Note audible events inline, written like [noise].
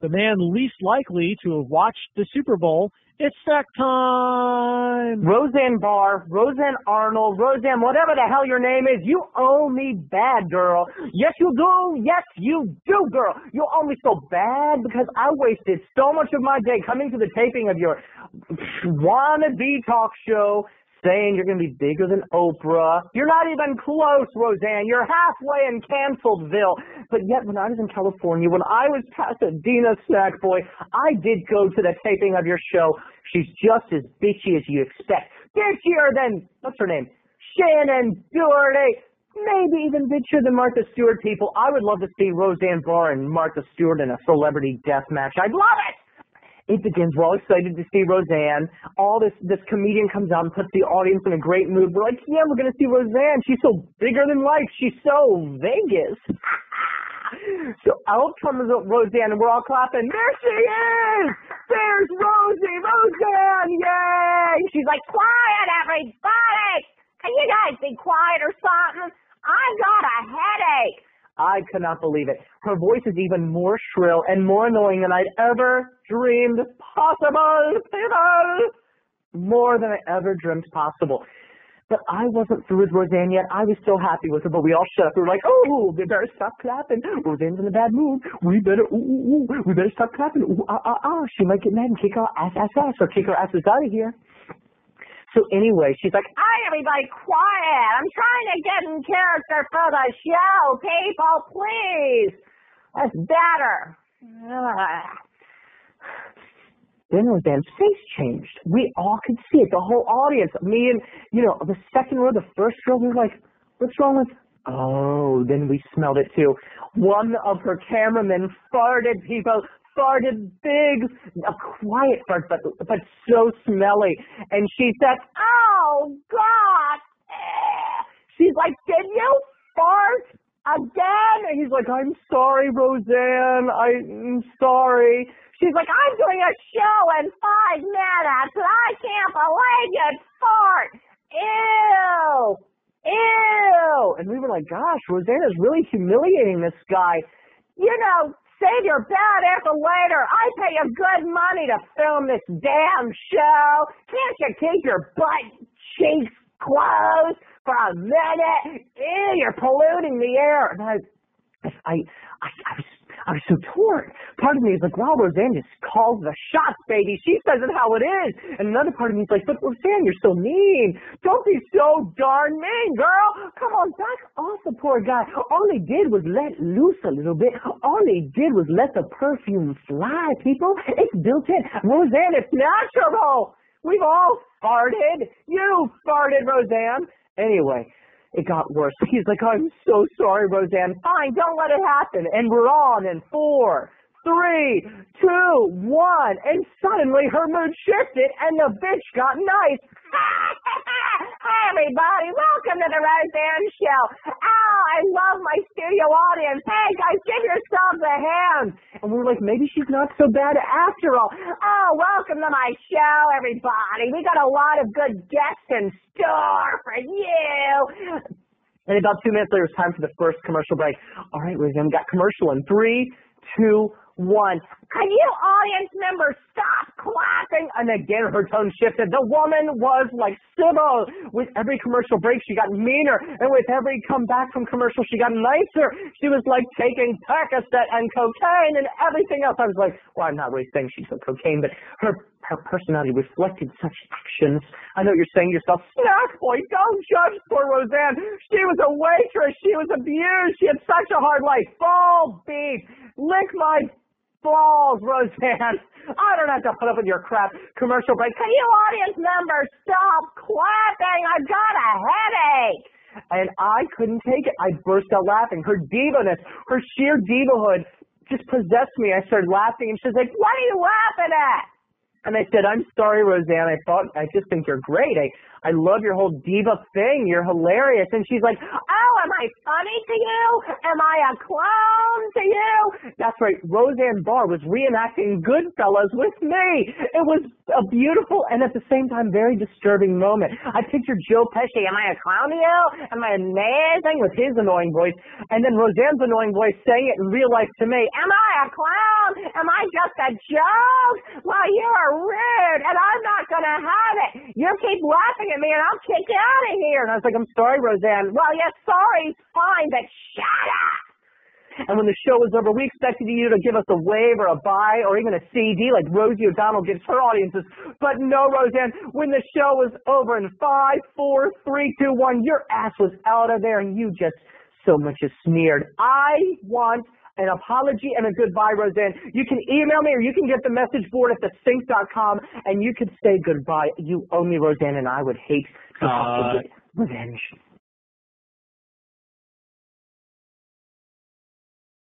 the man least likely to have watched the Super Bowl. It's sack time! Roseanne Barr, Roseanne Arnold, Roseanne, whatever the hell your name is, you owe me bad, girl. Yes, you do. Yes, you do, girl. You owe me so bad because I wasted so much of my day coming to the taping of your wannabe talk show saying you're going to be bigger than Oprah. You're not even close, Roseanne. You're halfway in Canceledville. But yet, when I was in California, when I was Pasadena Snackboy, I did go to the taping of your show. She's just as bitchy as you expect. Bitchier than, what's her name? Shannen Doherty. Maybe even bitchier than Martha Stewart, people. I would love to see Roseanne Barr and Martha Stewart in a celebrity death match. I'd love it! It begins. We're all excited to see Roseanne. All this this comedian comes out and puts the audience in a great mood. We're like, yeah, we're gonna see Roseanne. She's so bigger than life. She's so Vegas. [laughs] so out comes Roseanne, and we're all clapping. There she is. There's Rosie, Roseanne, yay! She's like, quiet, everybody. Can you guys be quiet or something? I got a headache. I could not believe it. Her voice is even more shrill and more annoying than I'd ever dreamed possible, people! More than I ever dreamed possible. But I wasn't through with Roseanne yet. I was so happy with her, but we all shut up. We were like, oh, we better stop clapping. Roseanne's in a bad mood. We better, ooh, ooh, ooh. We better stop clapping. Ooh, ah, ah, ah. She might get mad and kick our ass, ass, ass, or kick our asses out of here. So anyway, she's like, hi everybody, quiet. I'm trying to get in character for the show. People, please. That's better. Then Roseanne's face changed. We all could see it. The whole audience, me and, you know, the second row, the first row, we were like, what's wrong with, oh, then we smelled it too. One of her cameramen farted, people farted big, a quiet fart, but but so smelly. And she said, "Oh God!" Eh. She's like, "Did you fart again?" And he's like, "I'm sorry, Roseanne. I'm sorry." She's like, "I'm doing a show in five minutes, and I can't believe you fart." Ew. Ew. And we were like, gosh, Roseanne is really humiliating this guy. You know, Save your bad ass later. I pay you good money to film this damn show. Can't you keep your butt cheeks closed for a minute? Ew, you're polluting the air. And I, I, I, I was I was so torn. Part of me is like, wow, Roseanne just calls the shots, baby. She says it how it is. And another part of me is like, but Roseanne, you're so mean. Don't be so darn mean, girl. Come on, back off the poor guy. All he did was let loose a little bit. All he did was let the perfume fly, people. It's built in. Roseanne, it's natural. We've all farted. You farted, Roseanne. Anyway, it got worse. [laughs] He's like, I'm so sorry, Roseanne. Fine, don't let it happen. And we're on in four, three, two, one. And suddenly her mood shifted and the bitch got nice. Hi, [laughs] everybody. Welcome to the Roseanne Show. Oh, I love my studio audience. Hey, guys, give yourselves a hand. And we are like, maybe she's not so bad after all. Oh, welcome to my show, everybody. We got a lot of good guests in store for you. And about two minutes later, it was time for the first commercial break. All right, Roseanne, we got commercial in three, two, one. Can you audience members stop clapping? And again, her tone shifted. The woman was like Sybil. With every commercial break, she got meaner. And with every comeback from commercial, she got nicer. She was like taking Percocet and cocaine and everything else. I was like, well, I'm not really saying she took cocaine, but her her personality reflected such actions. I know you're saying to yourself, snack boy, don't judge poor Roseanne. She was a waitress. She was abused. She had such a hard life. Ball beef. Lick my balls, Roseanne. I don't have to put up with your crap. Commercial break. Can you audience members stop clapping? I've got a headache. And I couldn't take it. I burst out laughing. Her divaness, her sheer divahood just possessed me. I started laughing and she's like, what are you laughing at? And I said, I'm sorry, Roseanne. I thought, I just think you're great. I, I love your whole diva thing. You're hilarious. And she's like, oh, am I funny to you? Am I a clown to you? That's right. Roseanne Barr was reenacting Goodfellas with me. It was a beautiful and at the same time very disturbing moment. I pictured Joe Pesci. Am I a clown to you? Am I amazing with his annoying voice? And then Roseanne's annoying voice saying it in real life to me. Am I a clown? Am I just a joke? Well, you are rude, and I'm not going to have it. You keep laughing at me, and I'll kick you out of here. And I was like, I'm sorry, Roseanne. Well, yes, sorry, fine, but shut up. And when the show was over, we expected you to give us a wave or a bye or even a CD like Rosie O'Donnell gives her audiences. But no, Roseanne, when the show was over in five, four, three, two, one, your ass was out of there and you just so much as sneered. I want an apology and a goodbye, Roseanne. You can email me or you can get the message board at thesync.com and you can say goodbye. You owe me, Roseanne, and I would hate to have to uh, get revenge.